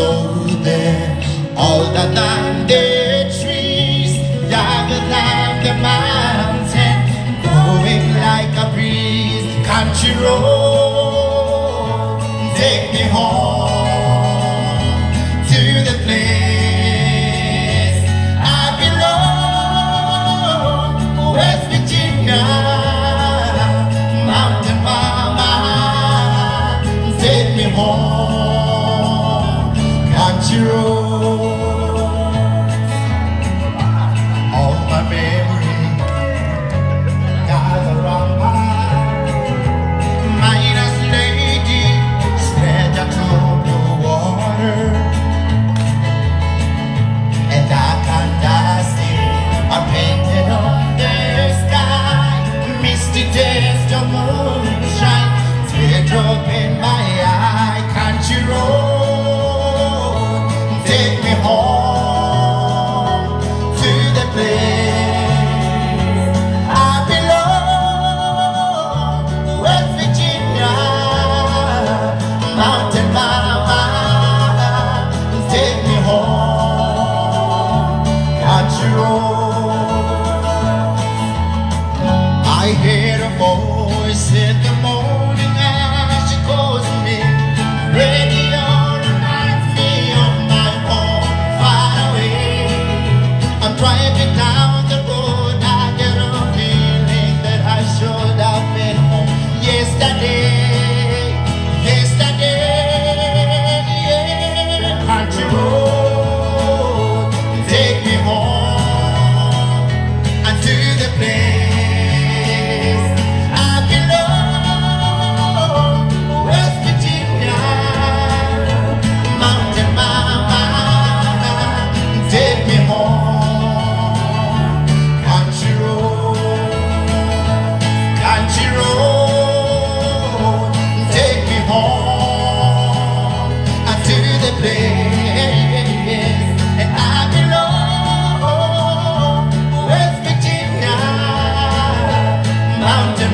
sold them all the landed trees, diving like a mountain, going like a breeze, country road. The moon teardrop in my eye. Country road, take me home to the place I belong. West Virginia, Mountain Mama, take me home. I hear a voice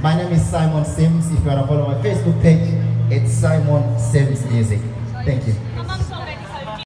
My name is Simon Sims. If you want to follow my Facebook page, it's Simon Sims Music. Thank you.